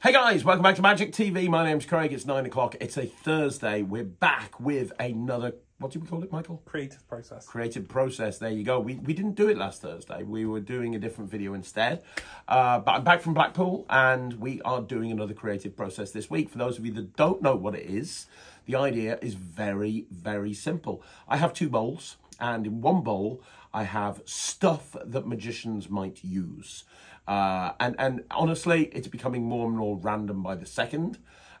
Hey guys, welcome back to Magic TV. My name's Craig. It's nine o'clock. It's a Thursday. We're back with another, what do we call it, Michael? Creative process. Creative process. There you go. We, we didn't do it last Thursday. We were doing a different video instead. Uh, but I'm back from Blackpool and we are doing another creative process this week. For those of you that don't know what it is, the idea is very, very simple. I have two bowls and in one bowl, I have stuff that magicians might use. Uh, and, and honestly, it's becoming more and more random by the second.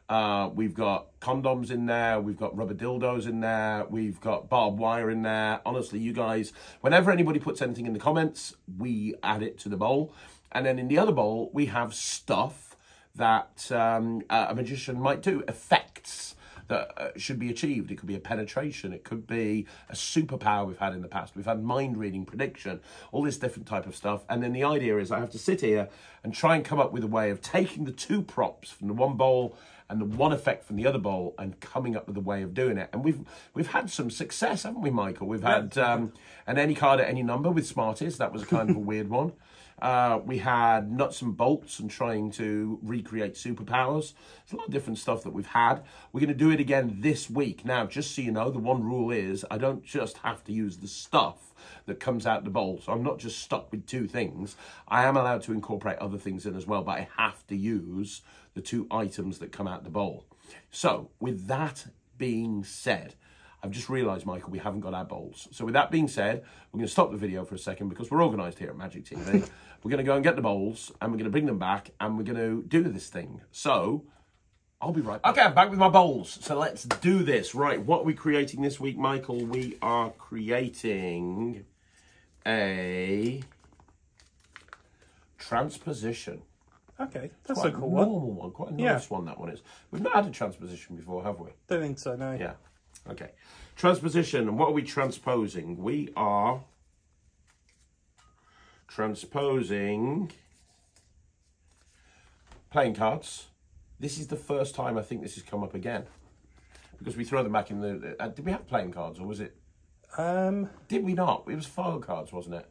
Uh, we've got condoms in there. We've got rubber dildos in there. We've got barbed wire in there. Honestly, you guys, whenever anybody puts anything in the comments, we add it to the bowl. And then in the other bowl, we have stuff that um, a magician might do, effects that uh, should be achieved. It could be a penetration. It could be a superpower we've had in the past. We've had mind reading, prediction, all this different type of stuff. And then the idea is I have to sit here and try and come up with a way of taking the two props from the one bowl and the one effect from the other bowl and coming up with a way of doing it. And we've we've had some success, haven't we, Michael? We've had um, an any card at any number with Smarties. That was kind of a weird one. Uh, we had nuts and bolts and trying to recreate superpowers. There's a lot of different stuff that we've had. We're going to do it again this week. Now, just so you know, the one rule is I don't just have to use the stuff that comes out the bowl. So I'm not just stuck with two things. I am allowed to incorporate other things in as well, but I have to use the two items that come out the bowl. So with that being said, I've just realised, Michael, we haven't got our bowls. So with that being said, we're going to stop the video for a second because we're organised here at Magic TV. we're going to go and get the bowls and we're going to bring them back and we're going to do this thing. So I'll be right back. Okay, I'm back with my bowls. So let's do this. Right, what are we creating this week, Michael? We are creating a transposition. Okay, that's Quite a cool a one. normal one. Quite a Yeah. nice one, that one is. We've not had a transposition before, have we? Don't think so, no. Yeah. Okay. Transposition. And what are we transposing? We are transposing playing cards. This is the first time I think this has come up again. Because we throw them back in the... Uh, did we have playing cards or was it... Um, Did we not? It was file cards, wasn't it?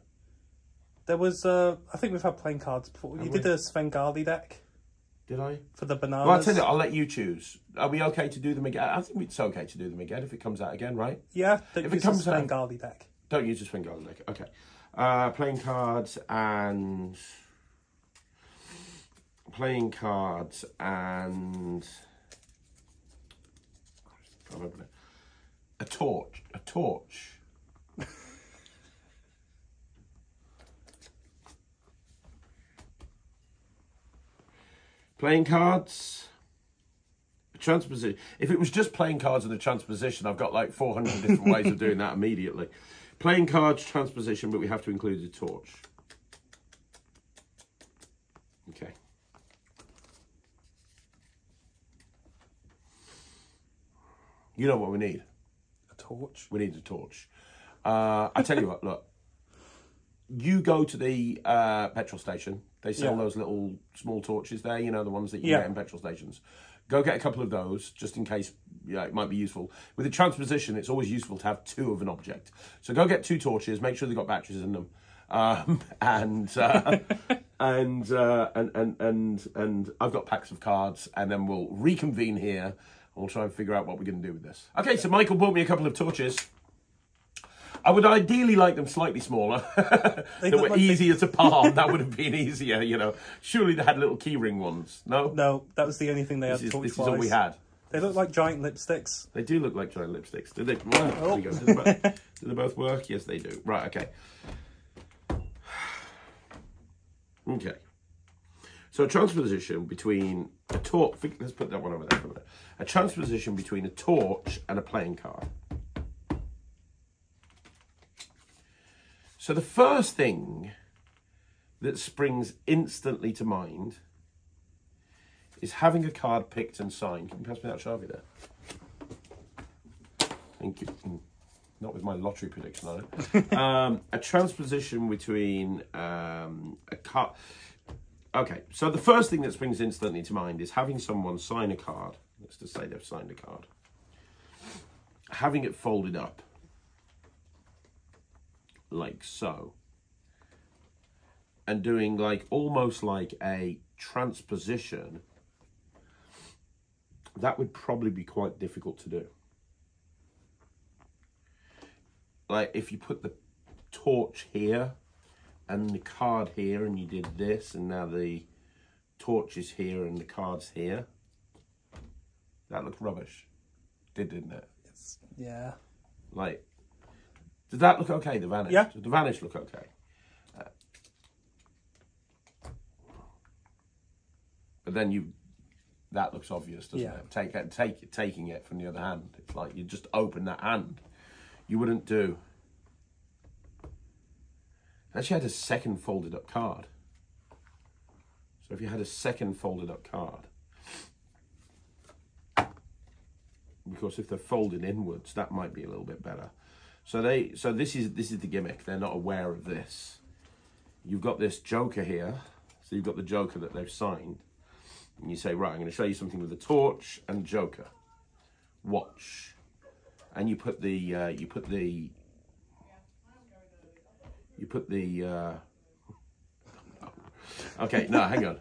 there was, uh, I think we've had playing cards before. You Have did we? a Svengali deck Did I? for the bananas. Well, I'll tell you, I'll let you choose. Are we okay to do them again? I think it's okay to do them again if it comes out again, right? Yeah, don't If it use comes a out- Svengali deck. Don't use a guard deck. Okay. Uh, playing cards and playing cards and a torch. A torch. playing cards. Transposition. If it was just playing cards and a transposition, I've got like 400 different ways of doing that immediately. Playing cards, transposition, but we have to include a torch. Okay. You know what we need? A torch. We need a torch. Uh, I tell you what, look. You go to the uh, petrol station. They sell Yeah. those little small torches there. You know the ones that you Yeah. get in petrol stations. Go get a couple of those, just in case. Yeah, it might be useful. With a transposition, it's always useful to have two of an object. So go get two torches. Make sure they've got batteries in them. Um, and, uh, and, uh, and and and and I've got packs of cards, and then we'll reconvene here. We'll try and figure out what we're going to do with this. Okay, so Michael bought me a couple of torches. I would ideally like them slightly smaller. They were like they- easier to palm. that would have been easier, you know. Surely they had little keyring ones. No, No, that was the only thing they this, had is, this is all we had. They look like giant lipsticks. They do look like giant lipsticks. Do they? Oh. Well, go. Do they, both, do they both work? Yes, they do. Right. Okay. Okay. So a transposition between a torch. Let's put that one over there for a minute. A transposition between a torch and a playing card. So the first thing that springs instantly to mind is having a card picked and signed. Can you pass me that Sharpie there? Thank you. Mm. Not with my lottery prediction on it. um, a transposition between um, a card. Okay, so the first thing that springs instantly to mind is having someone sign a card. Let's just say they've signed a card. Having it folded up. Like so. And doing like almost like a transposition that would probably be quite difficult to do. Like if you put the torch here and the card here and you did this and now the torch is here and the card's here. That looked rubbish. Did, didn't it? It's, yeah. Like, did that look okay, the vanish? Yeah. Did the vanish look okay? Uh, but then you, that looks obvious, doesn't Yeah. it? Take it, take it, taking it from the other hand. It's like you just open that hand. You wouldn't do. Actually, had a second folded up card. So if you had a second folded up card, because if they're folded inwards, that might be a little bit better. So they, so this is this is the gimmick. They're not aware of this. You've got this Joker here. So you've got the Joker that they've signed, and you say, right, I'm going to show you something with a torch and Joker. Watch, and you put the uh, you put the you put the. Uh... Okay, no, hang on.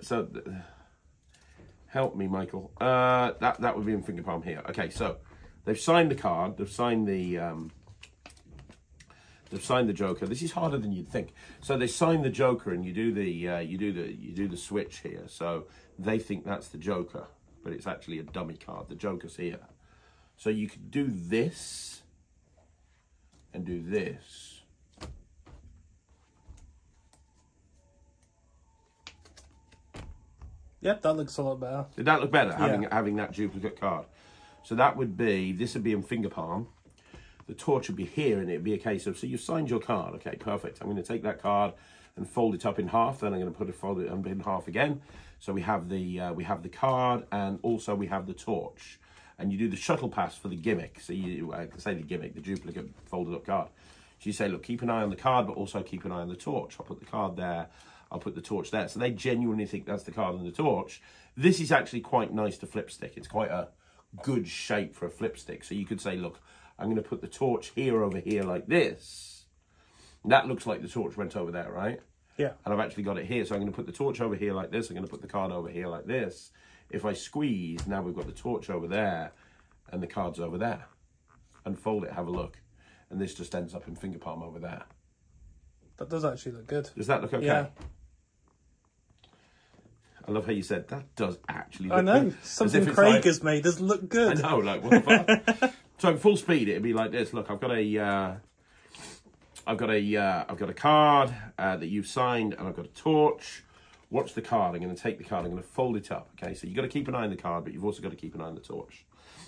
So, help me, Michael. Uh, that that would be in finger palm here. Okay, so they've signed the card. They've signed the. Um, they've signed the Joker. This is harder than you'd think. So they sign the Joker, and you do the uh, you do the you do the switch here. So they think that's the Joker, but it's actually a dummy card. The Joker's here. So you could do this and do this. Yep, that looks a lot better. Did that look better having having that duplicate card? So that would be this would be in finger palm. The torch would be here, and it'd be a case of so you've signed your card. Okay, perfect. I'm going to take that card and fold it up in half. Then I'm going to put it fold it in half again. So we have the uh, we have the card, and also we have the torch. And you do the shuttle pass for the gimmick. So you can say the gimmick, the duplicate folded up card. So you say, look, keep an eye on the card, but also keep an eye on the torch. I'll put the card there. I'll put the torch there. So they genuinely think that's the card and the torch. This is actually quite nice to flip stick. It's quite a good shape for a flip stick. So you could say, look, I'm going to put the torch here over here like this. That looks like the torch went over there, right? Yeah. And I've actually got it here. So I'm going to put the torch over here like this. I'm going to put the card over here like this. If I squeeze, now we've got the torch over there and the card's over there. Unfold it, have a look. And this just ends up in finger palm over there. That does actually look good. Does that look okay? Yeah. I love how you said that does actually I look know. good. Something Craig like- has made does look good. I know, like what the fuck? so full speed, it'd be like this. Look, I've got a, uh, I've got a, uh, I've got a card uh, that you've signed, and I've got a torch. Watch the card. I'm going to take the card. I'm going to fold it up. Okay, so you've got to keep an eye on the card, but you've also got to keep an eye on the torch.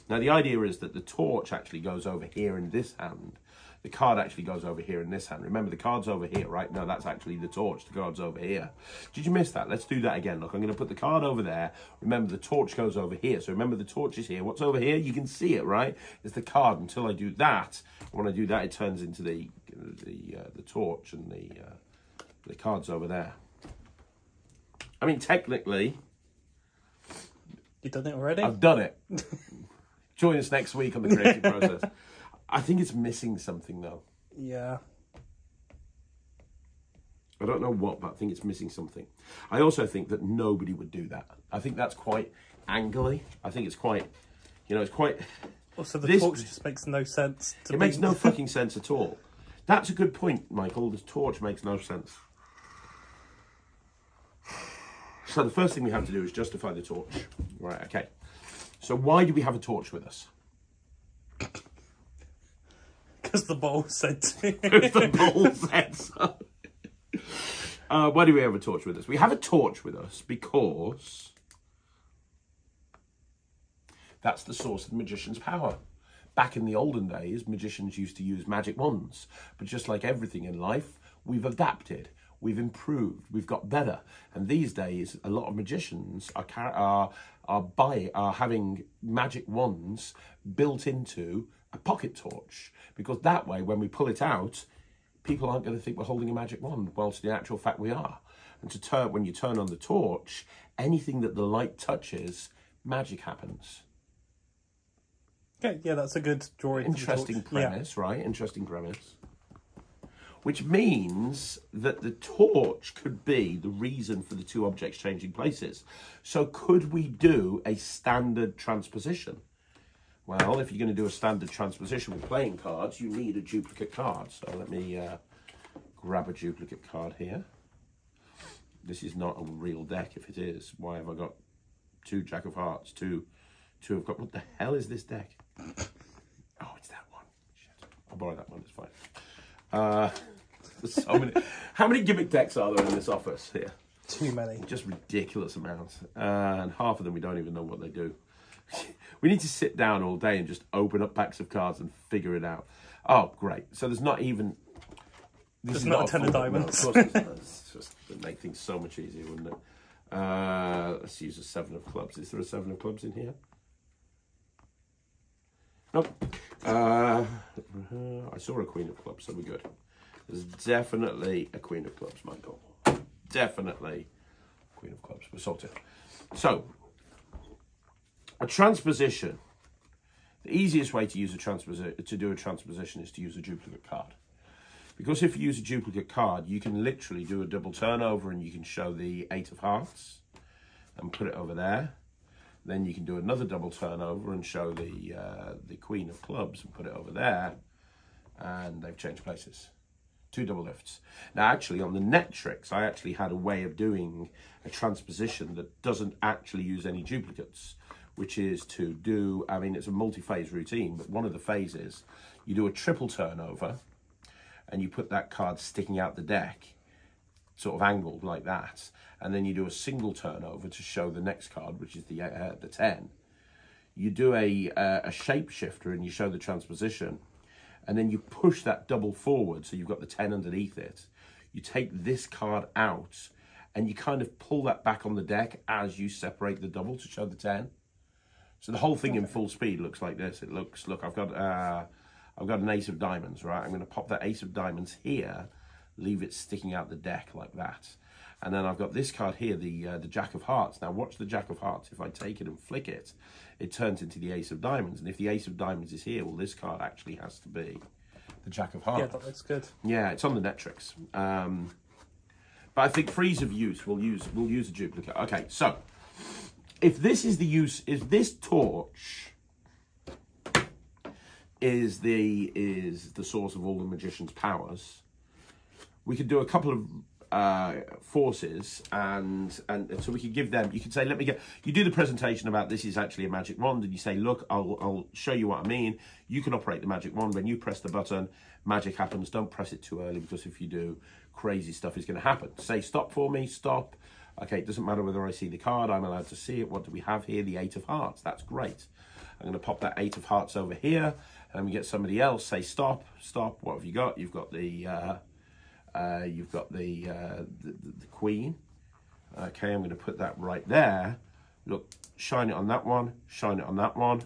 Now the idea is that the torch actually goes over here in this hand. The card actually goes over here in this hand. Remember, the card's over here, right? No, that's actually the torch. The card's over here. Did you miss that? Let's do that again. Look, I'm going to put the card over there. Remember, the torch goes over here. So remember, the torch is here. What's over here? You can see it, right? It's the card. Until I do that, when I do that, it turns into the the uh, the torch, and the uh, the card's over there. I mean, technically, you've done it already? I've done it. Join us next week on the creative process. I think it's missing something though. yeah. I don't know what, but I think it's missing something. I also think that nobody would do that. I think that's quite angly. I think it's quite, you know, it's quite. Also, the This- torch just makes no sense. To It me. makes no fucking sense at all. That's a good point, Michael. The torch makes no sense. So the first thing we have to do is justify the torch. Right, okay. So why do we have a torch with us? The bowl said to. The ball said so. Uh, why do we have a torch with us? We have a torch with us because that's the source of the magician's power. Back in the olden days, magicians used to use magic wands. But just like everything in life, we've adapted, we've improved, we've got better. And these days, a lot of magicians are are are buy are having magic wands built into a pocket torch because that way, when we pull it out, people aren't going to think we're holding a magic wand, whilst in actual fact we are. And to turn when you turn on the torch, anything that the light touches, magic happens. Okay, yeah, that's a good drawing. Interesting torch. Yeah. premise, right? Interesting premise. which means that the torch could be the reason for the two objects changing places. So could we do a standard transposition? Well, if you're going to do a standard transposition with playing cards, you need a duplicate card. So let me uh, grab a duplicate card here. This is not a real deck. If it is, why have I got two Jack of Hearts, two, two have got, what the hell is this deck? Oh, it's that one. Shit. I'll borrow that one, it's fine. Uh, there's so many. How many gimmick decks are there in this office here? Too many. Just ridiculous amounts. Uh, and half of them we don't even know what they do. we need to sit down all day and just open up packs of cards and figure it out. Oh, great. So there's not even. There's is not a ten of full- no, diamonds. of. It's just it'd make things so much easier, wouldn't it? Uh, let's use a seven of clubs. Is there a seven of clubs in here? Nope. Uh, I saw a queen of clubs, so we're good. There's definitely a queen of clubs, Michael. Definitely queen of clubs. We're sorted. So, a transposition. The easiest way to use a transposition to do a transposition is to use a duplicate card. Because if you use a duplicate card, you can literally do a double turnover and you can show the eight of hearts and put it over there. Then you can do another double turnover and show the uh, the queen of clubs and put it over there, and they've changed places. Two double lifts. Now, actually, on the Netrix, I actually had a way of doing a transposition that doesn't actually use any duplicates, which is to do. I mean, it's a multi-phase routine, but one of the phases, you do a triple turnover, and you put that card sticking out the deck sort of angled like that, and then you do a single turnover to show the next card, which is the uh, the ten. You do a uh, a shapeshifter and you show the transposition, and then you push that double forward, so you've got the ten underneath it. You take this card out, and you kind of pull that back on the deck as you separate the double to show the ten. So the whole thing in full speed looks like this. It looks look. I've got uh, I've got an ace of diamonds, right? I'm going to pop that ace of diamonds here, leave it sticking out the deck like that. And then I've got this card here, the uh, the Jack of Hearts. Now watch the Jack of Hearts. If I take it and flick it, it turns into the Ace of Diamonds. And if the Ace of Diamonds is here, well, this card actually has to be the Jack of Hearts. Yeah, that looks good. Yeah, it's on the Netrix. Um, but I think freeze of use, we'll use we'll use a duplicate. Okay, so if this is the use, if this torch is the is the source of all the magician's powers, we could do a couple of uh, forces and and so we could give them. You could say, let me get. You do the presentation about this is actually a magic wand, and you say, look, I'll I'll show you what I mean. You can operate the magic wand when you press the button. Magic happens. Don't press it too early because if you do, crazy stuff is going to happen. Say stop for me. Stop. Okay, it doesn't matter whether I see the card. I'm allowed to see it. What do we have here? The eight of hearts. That's great. I'm going to pop that eight of hearts over here, and we get somebody else say stop, stop. What have you got? You've got the uh, uh, you've got the, uh, the the queen. Okay, I'm going to put that right there. Look, shine it on that one, shine it on that one,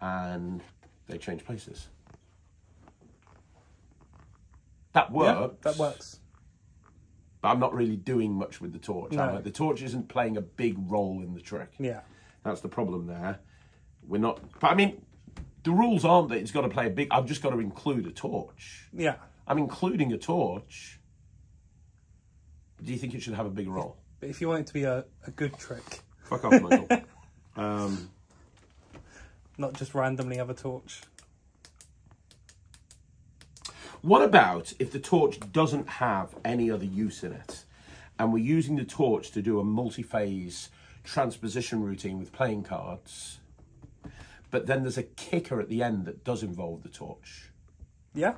and they change places. That works. Yeah, that works. But I'm not really doing much with the torch. No. The torch isn't playing a big role in the trick. Yeah. That's the problem there. We're not. But I mean, the rules aren't that it's got to play a big. I've just got to include a torch. Yeah. I'm including a torch. Do you think it should have a big role? But if you want it to be a, a good trick, Fuck off, Michael. um, not just randomly have a torch. What about if the torch doesn't have any other use in it, and we're using the torch to do a multi-phase transposition routine with playing cards, but then there's a kicker at the end that does involve the torch. Yeah.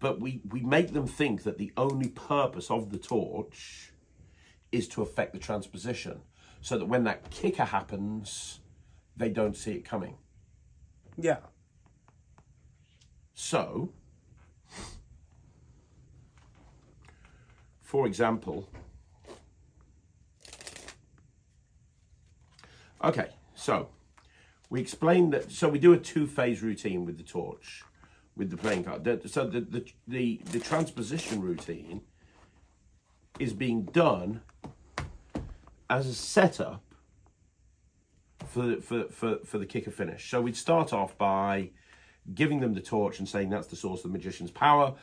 but we, we make them think that the only purpose of the torch is to affect the transposition so that when that kicker happens they don't see it coming Yeah. so for example okay so we explain that so we do a two-phase routine with the torch with the playing card The- so the, the the the transposition routine is being done as a setup for for for, for the kicker finish so we'd start off by giving them the torch and saying that's the source of the magician's power.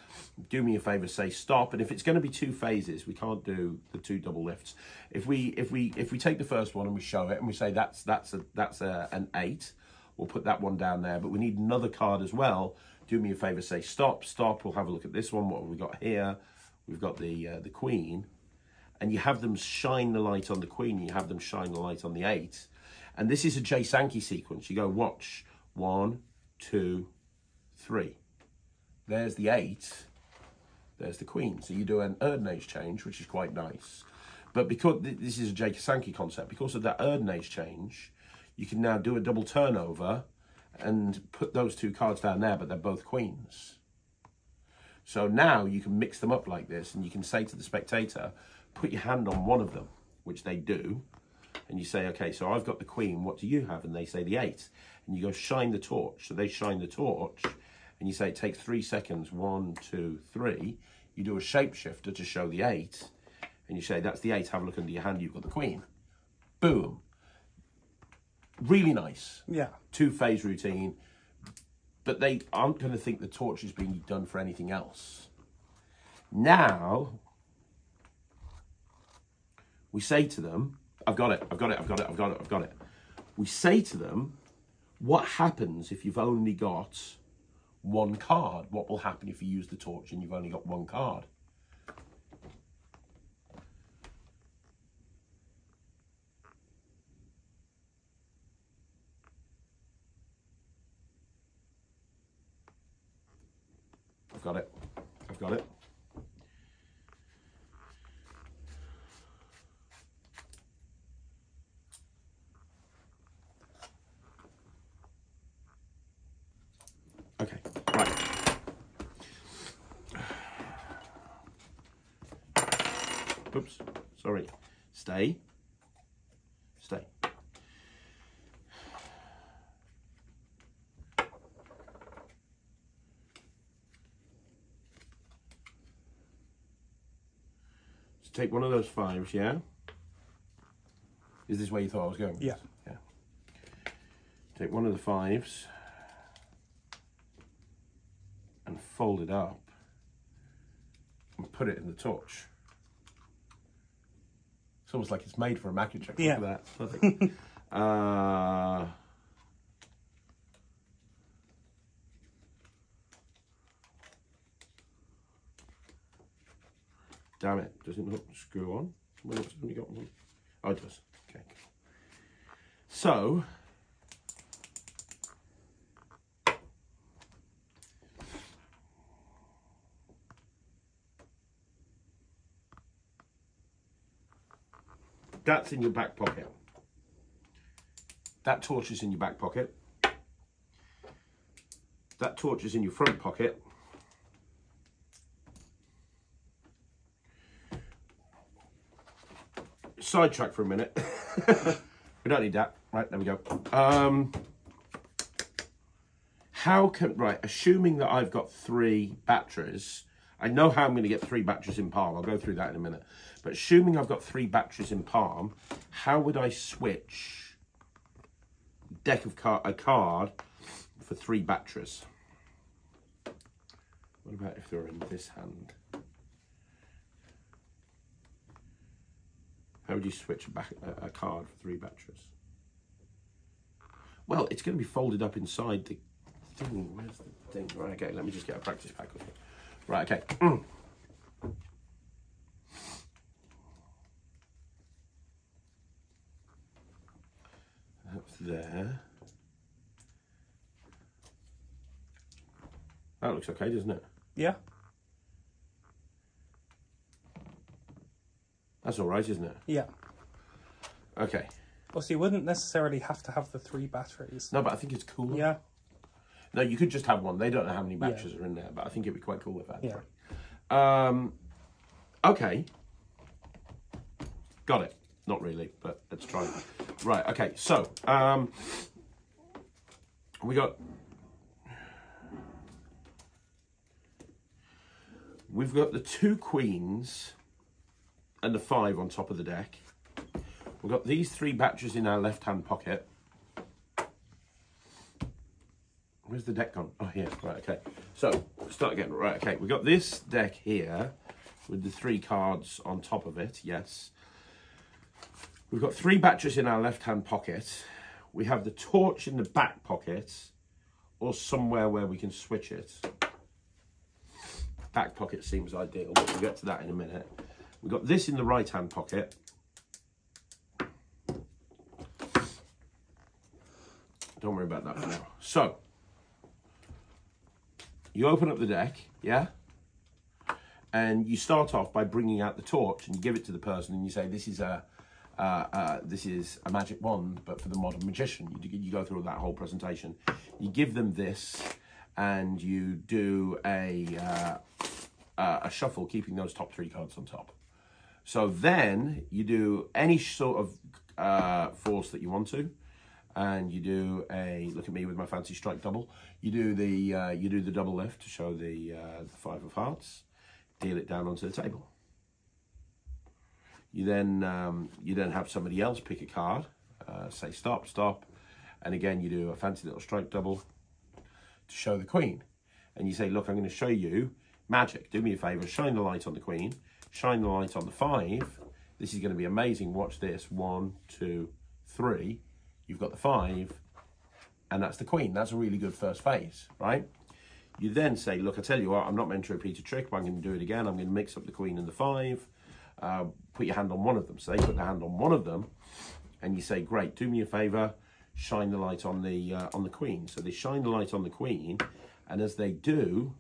Do me a favor, say stop. And if it's going to be two phases, we can't do the two double lifts. If we if we if we take the first one and we show it and we say that's that's a that's a, an eight, we'll put that one down there. But we need another card as well. Do me a favor, say stop, stop. We'll have a look at this one. What have we got here? We've got the uh, the queen, and you have them shine the light on the queen. You have them shine the light on the eight, and this is a Jay Sankey sequence. You go watch one, two, three. There's the eight. There's the queen. So you do an Erdnase change, which is quite nice. But because this is a Jay Sankey concept, because of that Erdnase change, you can now do a double turnover and put those two cards down there, but they're both queens. So now you can mix them up like this and you can say to the spectator, put your hand on one of them, which they do, and you say, okay, so I've got the queen, what do you have? And they say the eight. And you go shine the torch. So they shine the torch and you say it takes three seconds, one, two, three. You do a shapeshifter to show the eight and you say, that's the eight, have a look under your hand, you've got the queen. Boom. Really nice. Yeah. Two phase routine but they aren't going to think the torch is being done for anything else. Now, we say to them, I've got it, I've got it, I've got it, I've got it, I've got it. We say to them, what happens if you've only got one card? What will happen if you use the torch and you've only got one card? I've got it. I've got it. Okay, right. Oops, sorry. Stay. Stay. So take one of those fives, yeah? Is this where you thought I was going? Yeah. Yeah. Take one of the fives and fold it up and put it in the torch. It's almost like it's made for a magic trick. Yeah. Look at that. Perfect. uh, damn it. Does it not screw on? It's only got one. Oh, it does. Okay. So, that's in your back pocket. That torch is in your back pocket. That torch is in your front pocket. Sidetrack for a minute. we don't need that. Right, there we go. Um, how can, right, assuming that I've got three batteries, I know how I'm going to get three batteries in palm. I'll go through that in a minute. But assuming I've got three batteries in palm, how would I switch deck of card a card for three batteries? What about if they're in this hand? How would you switch a, back, a, a card for three batteries? Well, it's going to be folded up inside the thing. Where's the thing? Right, okay, let me just get a practice pack of it. Right, okay. Mm. That's there. That looks okay, doesn't it? Yeah. That's all right, isn't it? Yeah. Okay. Well, so you wouldn't necessarily have to have the three batteries. No, but I think it's cool. Yeah. No, you could just have one. They don't know how many batteries are in there, but I think it'd be quite cool if that. Yeah. Um, okay. Got it. Not really, but let's try it. Right, okay. So, um, we got... We've got the two queens and the five on top of the deck. We've got these three batches in our left-hand pocket. Where's the deck gone? Oh, here. Right, okay. So, start again. Right, okay. We've got this deck here with the three cards on top of it. Yes. We've got three batteries in our left-hand pocket. We have the torch in the back pocket or somewhere where we can switch it. Back pocket seems ideal, but we'll get to that in a minute. We've got this in the right-hand pocket. Don't worry about that for now. So, you open up the deck, yeah? And you start off by bringing out the torch and you give it to the person and you say, this is a, uh, uh, this is a magic wand, but for the modern magician. You, you go through that whole presentation. You give them this and you do a, uh, a shuffle, keeping those top three cards on top. So then you do any sort of uh, force that you want to and you do a look at me with my fancy strike double. You do the uh, you do the double lift to show the, uh, the five of hearts. Deal it down onto the table. You then um, you then have somebody else pick a card, uh, say stop, stop, and again you do a fancy little strike double to show the queen, and you say, look, I'm going to show you magic. Do me a favor, shine the light on the queen, shine the light on the five. This is going to be amazing. Watch this. One, two, three you've got the five, and that's the queen. That's a really good first phase, right? You then say, look, I tell you what, I'm not meant to repeat a trick, but I'm going to do it again. I'm going to mix up the queen and the five. Uh, put your hand on one of them. So they put their hand on one of them, and you say, great, do me a favour, shine the light on the uh, on the queen. So they shine the light on the queen, and as they do,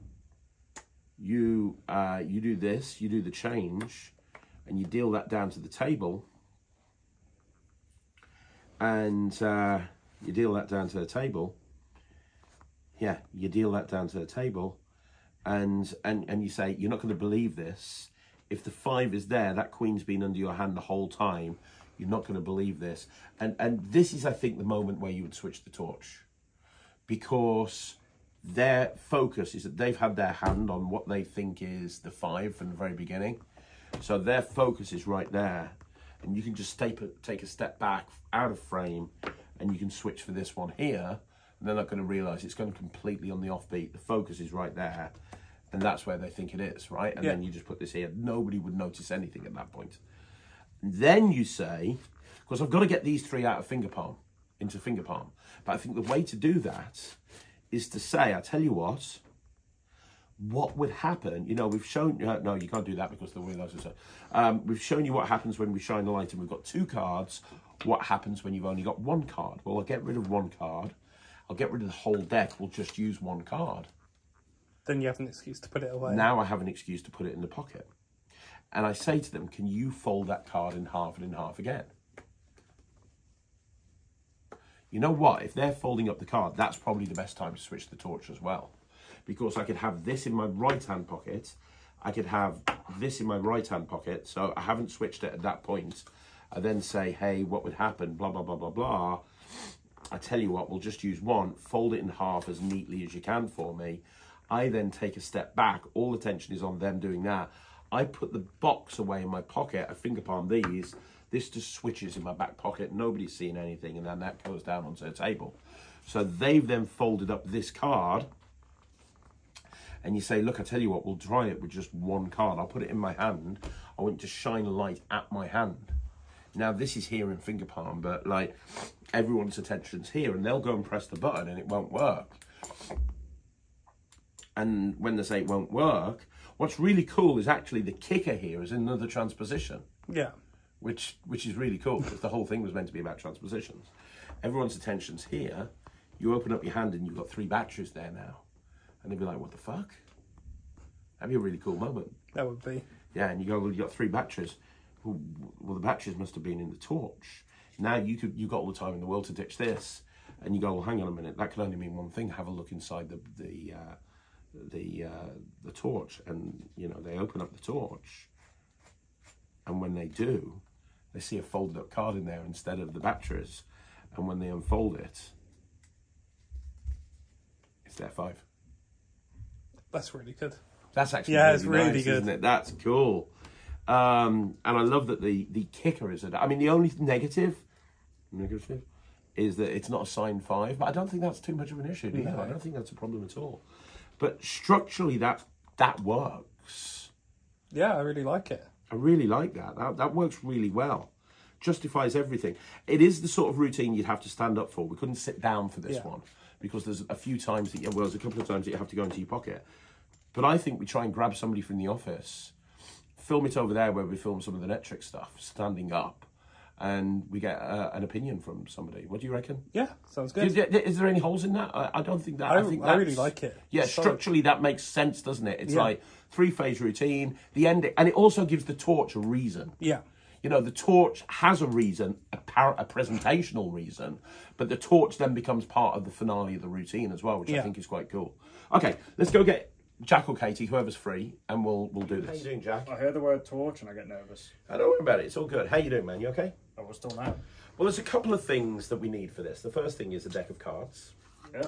you uh, you do this, you do the change, and you deal that down to the table, and uh, you deal that down to the table. Yeah, you deal that down to the table, and and and you say you're not going to believe this. If the five is there, that queen's been under your hand the whole time. You're not going to believe this, and and this is, I think, the moment where you would switch the torch, because their focus is that they've had their hand on what they think is the five from the very beginning. So their focus is right there and you can just take a, take a step back out of frame and you can switch for this one here and they're not going to realize it's going completely on the offbeat. The focus is right there and that's where they think it is right? And yeah. then you just put this here. Nobody would notice anything at that point. And then you say because i've got to get these three out of finger palm into finger palm. But i think the way to do that is to say i tell you what what would happen. You know, we've shown, uh, no, you can't do that because they'll realise it's um, We've shown you what happens when we shine the light and we've got two cards. What happens when you've only got one card? Well, I'll get rid of one card. I'll get rid of the whole deck. We'll just use one card. Then you have an excuse to put it away. Now I have an excuse to put it in the pocket. And I say to them, can you fold that card in half and in half again? You know what? If they're folding up the card, that's probably the best time to switch the torch as well because I could have this in my right hand pocket. I could have this in my right hand pocket. So I haven't switched it at that point. I then say, hey, what would happen? Blah, blah, blah, blah, blah. I tell you what, we'll just use one, fold it in half as neatly as you can for me. I then take a step back. All attention is on them doing that. I put the box away in my pocket. I finger palm these. This just switches in my back pocket. Nobody's seeing anything. And then that goes down onto the table. So they've then folded up this card and you say, look, I tell you what, we'll try it with just one card. I'll put it in my hand. I want to shine a light at my hand. Now, this is here in finger palm, but like everyone's attention's here and they'll go and press the button and it won't work. And when they say it won't work, what's really cool is actually the kicker here is another transposition. Yeah. Which which is really cool because the whole thing was meant to be about transpositions. Everyone's attention's here. You open up your hand and you've got three batteries there now and they'd be like, "What the fuck?" That'd be a really cool moment. That would be. Yeah, and you go, "Well, you got three batteries." Well, well, the batteries must have been in the torch. Now you could, you got all the time in the world to ditch this, and you go, "Well, hang on a minute. That can only mean one thing. Have a look inside the the uh, the uh, the torch." And you know, they open up the torch, and when they do, they see a folded up card in there instead of the batteries, and when they unfold it, it's their five. That's really good. That's actually yeah, really it's really nice, good. Isn't it? That's cool. Um, and I love that the the kicker is that I mean the only negative negative is that it's not a signed five, but I don't think that's too much of an issue. Do you? I don't think that's a problem at all. But structurally, that that works. Yeah, I really like it. I really like that. That that works really well. Justifies everything. It is the sort of routine you'd have to stand up for. We couldn't sit down for this Yeah. one because there's a few times that you, well, there's a couple of times that you have to go into your pocket. But I think we try and grab somebody from the office, film it over there where we film some of the Netrix stuff, standing up, and we get uh, an opinion from somebody. What do you reckon? Yeah, sounds good. is there any holes in that? I, I don't think that. I- I, think I really like it. Yeah, So- structurally that makes sense, doesn't it? It's Yeah. like three phase routine. The end, and it also gives the torch a reason. Yeah. You know, the torch has a reason, a, par- a presentational reason, but the torch then becomes part of the finale of the routine as well, which I think is quite cool. Okay, let's go get Jack or Katie, whoever's free, and we'll we'll do this. How you doing, Jack? I hear the word torch and I get nervous. I don't worry about it. It's all good. How you doing, man? You okay? Oh, I will still now. Well, there's a couple of things that we need for this. The first thing is a deck of cards. Yeah.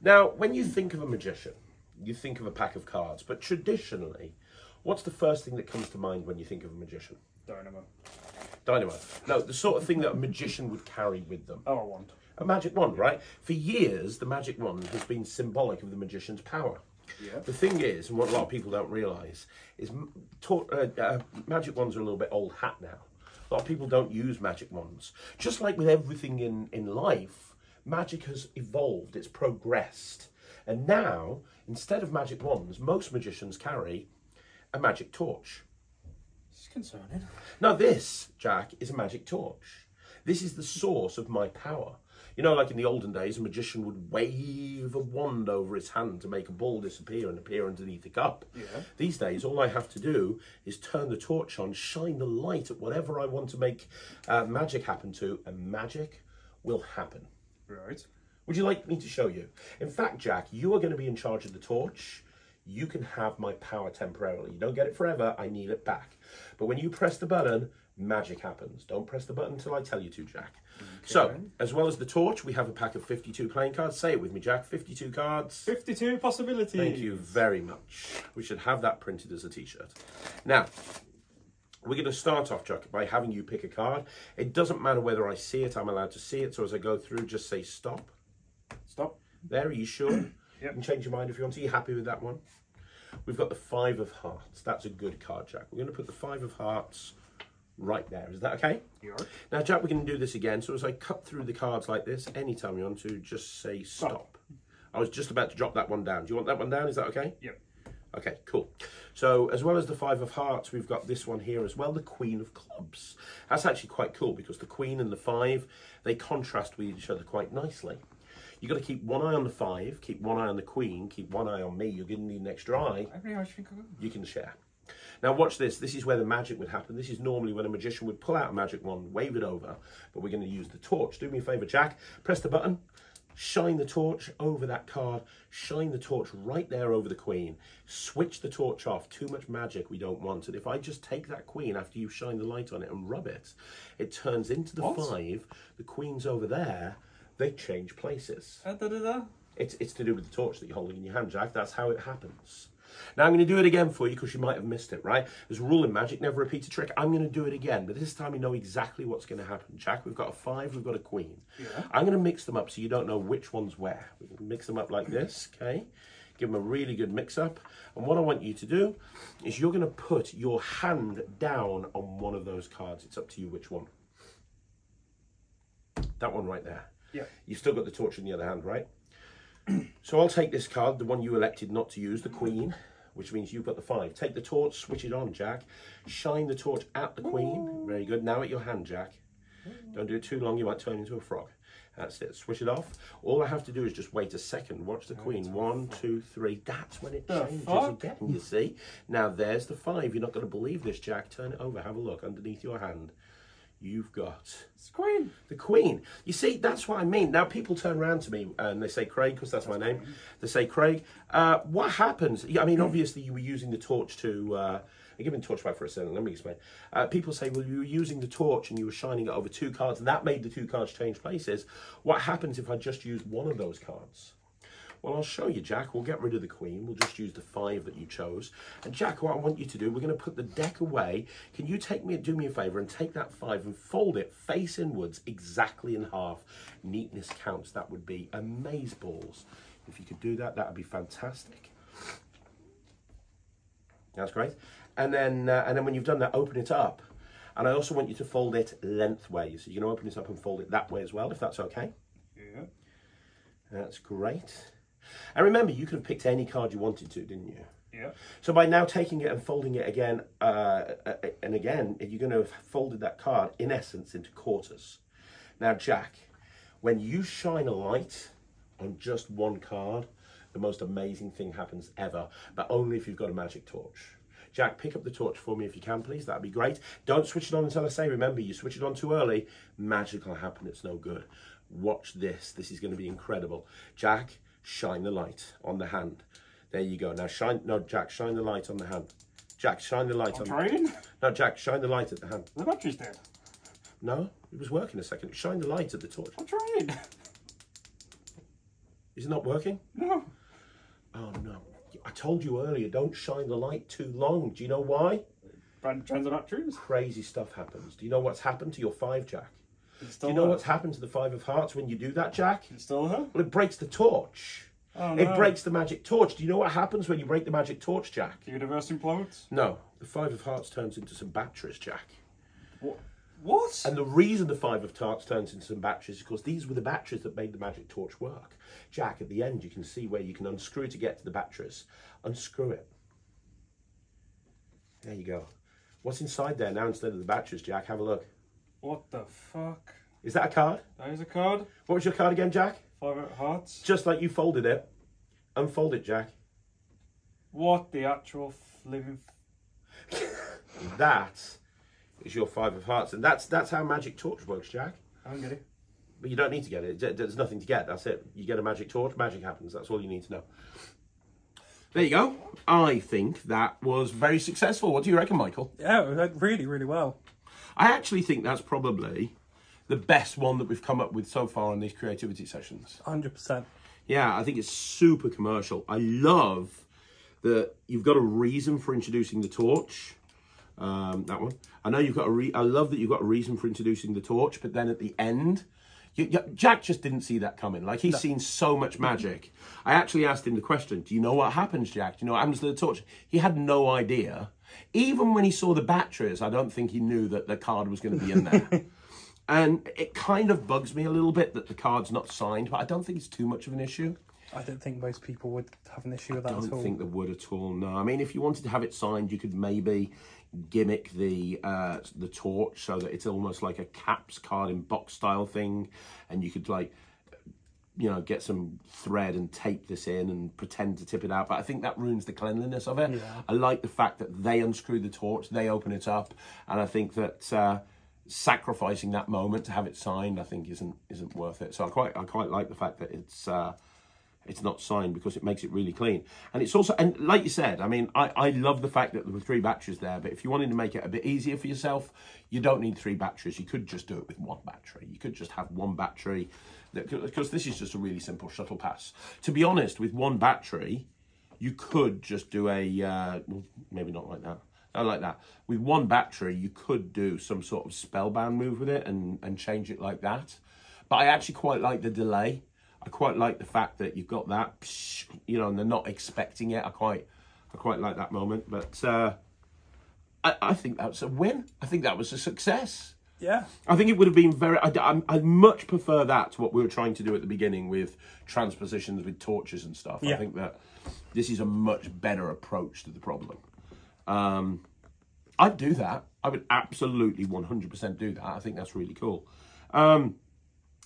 Now, when you think of a magician, you think of a pack of cards, but traditionally, what's the first thing that comes to mind when you think of a magician? Dynamo. Dynamo. No, the sort of thing that a magician would carry with them. Oh, I wand. A magic wand, right? For years, the magic wand has been symbolic of the magician's power. Yeah. The thing is, and what a lot of people don't realise, is uh, uh, magic wands are a little bit old hat now. A lot of people don't use magic wands. Just like with everything in, in life, magic has evolved, it's progressed. And now, instead of magic wands, most magicians carry a magic torch. Concerning. Now, this, Jack, is a magic torch. This is the source of my power. You know, like in the olden days, a magician would wave a wand over his hand to make a ball disappear and appear underneath the cup. Yeah. These days, all I have to do is turn the torch on, shine the light at whatever I want to make uh, magic happen to, and magic will happen. Right. Would you like me to show you? In fact, Jack, you are going to be in charge of the torch. You can have my power temporarily. You don't get it forever. I need it back. But when you press the button, magic happens. Don't press the button until I tell you to, Jack. So, as well as the torch, we have a pack of 52 playing cards. Say it with me, Jack. 52 cards. 52 possibilities. Thank you very much. We should have that printed as a t-shirt. Now, we're going to start off, Chuck, by having you pick a card. It doesn't matter whether I see it, I'm allowed to see it. So as I go through, just say stop. Stop. There, are you sure? Yep. You can change your mind if you want to. You happy with that one? We've got the five of hearts. That's a good card, Jack. We're going to put the five of hearts right there. Is that okay? You're Now, Jack, we're going to do this again. So as I cut through the cards like this, anytime you want to, just say stop. I was just about to drop that one down. Do you want that one down? Is that okay? Yep. Okay, cool. So as well as the five of hearts, we've got this one here as well, the queen of clubs. That's actually quite cool because the queen and the five, they contrast with each other quite nicely. You've got to keep one eye on the five, keep one eye on the queen, keep one eye on me. You're going to need an extra eye. I really think I You can share. Now watch this. This is where the magic would happen. This is normally when a magician would pull out a magic wand, wave it over, but we're going to use the torch. Do me a favour, Jack. Press the button. Shine the torch over that card. Shine the torch right there over the queen. Switch the torch off. Too much magic we don't want. And if I just take that queen after you shine the light on it and rub it, it turns into the What? five. The queen's over there. They change places. Uh, da, da, da. It's, it's to do with the torch that you're holding in your hand, Jack. That's how it happens. Now I'm going to do it again for you because you might have missed it, right? There's a rule in magic, never repeat a trick. I'm going to do it again, but this time you know exactly what's going to happen. Jack, we've got a five, we've got a queen. Yeah. I'm going to mix them up so you don't know which one's where. We can mix them up like this, okay? Give them a really good mix up. And what I want you to do is you're going to put your hand down on one of those cards. It's up to you which one. That one right there. Yeah. You've still got the torch in the other hand, right? so I'll take this card, the one you elected not to use, the Queen, which means you've got the five. Take the torch, switch it on, Jack. Shine the torch at the Queen. Very good. Now at your hand, Jack. Don't do it too long, you might turn into a frog. That's it. Switch it off. All I have to do is just wait a second. Watch the Queen. One, two, three. That's when it The changes fuck? again, you see. Now there's the five. You're not going to believe this, Jack. Turn it over. Have a look underneath your hand. You've got It's Queen. the Queen. You see, that's what I mean. Now people turn around to me and they say, Craig, because that's my name. They say, Craig, uh, what happens? I mean, obviously you were using the torch to. Uh, give me torch back for a second. Let me explain. Uh, people say, well, you were using the torch and you were shining it over two cards, and that made the two cards change places. What happens if I just use one of those cards? Well, I'll show you, Jack. We'll get rid of the queen. We'll just use the five that you chose. And Jack, what I want you to do, we're going to put the deck away. Can you take me, do me a favour and take that five and fold it face inwards exactly in half? Neatness counts. That would be amaze balls. If you could do that, that would be fantastic. That's great. And then, uh, and then when you've done that, open it up. And I also want you to fold it lengthways. You're going to open it up and fold it that way as well, if that's okay. Yeah. That's great. And remember, you could have picked any card you wanted to, didn't you? Yeah. So by now taking it and folding it again uh, uh, and again, you're going to have folded that card in essence into quarters. Now, Jack, when you shine a light on just one card, the most amazing thing happens ever, but only if you've got a magic torch. Jack, pick up the torch for me if you can, please. That'd be great. Don't switch it on until I say. Remember, you switch it on too early, magic will happen. It's no good. Watch this. This is going to be incredible. Jack, shine the light on the hand. There you go. Now shine. No, Jack, shine the light on the hand. Jack, shine the light I'm on. trying. No, Jack, shine the light at the hand. The battery's dead. No, it was working a second. Shine the light at the torch. I'm trying. Is it not working? No. Oh no. I told you earlier, don't shine the light too long. Do you know why? Brand. Crazy stuff happens. Do you know what's happened to your five, Jack? Do you know what's happened to the five of hearts when you do that, Jack? It's still there. Well, it breaks the torch. Oh It breaks the magic torch. Do you know what happens when you break the magic torch, Jack? The universe implodes. No, the five of hearts turns into some batteries, Jack. What? What? And the reason the five of tarts turns into some batteries is because these were the batteries that made the magic torch work. Jack, at the end, you can see where you can unscrew to get to the batteries. Unscrew it. There you go. What's inside there now instead of the batteries, Jack? Have a look. What the fuck? Is that a card? That is a card. What was your card again, Jack? Five of hearts. Just like you folded it. Unfold it, Jack. What the actual living? That is your five of hearts, and that's that's how magic torch works, Jack. I don't get it. But you don't need to get it. There's nothing to get. That's it. You get a magic torch, magic happens. That's all you need to know. There you go. I think that was very successful. What do you reckon, Michael? Yeah, it went really, really well. I actually think that's probably the best one that we've come up with so far on these creativity sessions. 100%. Yeah, I think it's super commercial. I love that you've got a reason for introducing the torch. Um, that one. I know you've got a re- I love that you've got a reason for introducing the torch, but then at the end, you, you- Jack just didn't see that coming. Like he's seen so much magic. I actually asked him the question: Do you know what happens, Jack? Do you know what happens to the torch? He had no idea. Even when he saw the batteries, I don't think he knew that the card was going to be in there. and it kind of bugs me a little bit that the card's not signed, but I don't think it's too much of an issue. I don't think most people would have an issue with that I don't think they would at all. No, I mean, if you wanted to have it signed, you could maybe gimmick the uh, the torch so that it's almost like a caps card in box style thing, and you could like you know get some thread and tape this in and pretend to tip it out. But I think that ruins the cleanliness of it. I like the fact that they unscrew the torch, they open it up, and I think that. Uh, sacrificing that moment to have it signed i think isn't isn't worth it so i quite i quite like the fact that it's uh it's not signed because it makes it really clean. And it's also, and like you said, I mean, I, I love the fact that there were three batteries there, but if you wanted to make it a bit easier for yourself, you don't need three batteries. You could just do it with one battery. You could just have one battery, because this is just a really simple shuttle pass. To be honest, with one battery, you could just do a, uh, well, maybe not like that. Not like that. With one battery, you could do some sort of spellbound move with it and, and change it like that. But I actually quite like the delay. I quite like the fact that you've got that, you know, and they're not expecting it. I quite, I quite like that moment. But uh, I, I think that was a win. I think that was a success. Yeah. I think it would have been very. I, I, I much prefer that to what we were trying to do at the beginning with transpositions with torches and stuff. Yeah. I think that this is a much better approach to the problem. Um, I'd do that. I would absolutely 100% do that. I think that's really cool. Um,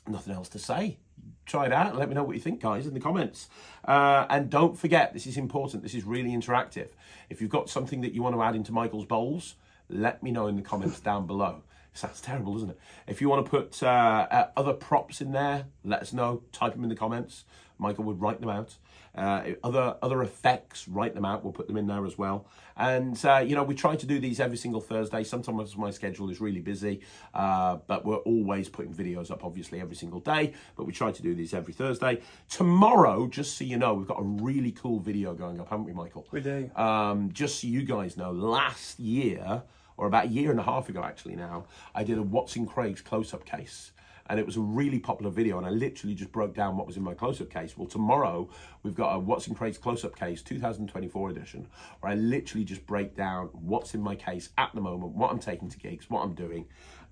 nothing else to say. Try it out let me know what you think, guys, in the comments. Uh, and don't forget, this is important. This is really interactive. If you've got something that you want to add into Michael's bowls, let me know in the comments down below. Sounds terrible, doesn't it? If you want to put uh, uh, other props in there, let us know. Type them in the comments. Michael would write them out. Uh, other other effects, write them out. We'll put them in there as well. And uh, you know, we try to do these every single Thursday. Sometimes my schedule is really busy, uh, but we're always putting videos up, obviously every single day. But we try to do these every Thursday. Tomorrow, just so you know, we've got a really cool video going up, haven't we, Michael? We do. Um, just so you guys know, last year or about a year and a half ago, actually now, I did a What's in Craig's close-up case and it was a really popular video and I literally just broke down what was in my close-up case. Well, tomorrow we've got a What's in Craig's close-up case 2024 edition where I literally just break down what's in my case at the moment, what I'm taking to gigs, what I'm doing,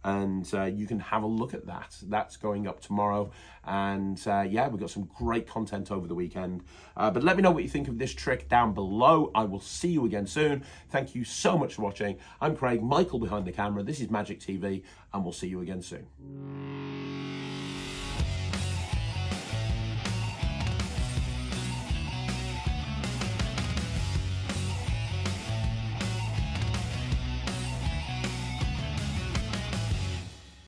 and uh, you can have a look at that. That's going up tomorrow, and uh, yeah, we've got some great content over the weekend. Uh, but let me know what you think of this trick down below. I will see you again soon. Thank you so much for watching. I'm Craig, Michael behind the camera. This is Magic TV, and we'll see you again soon.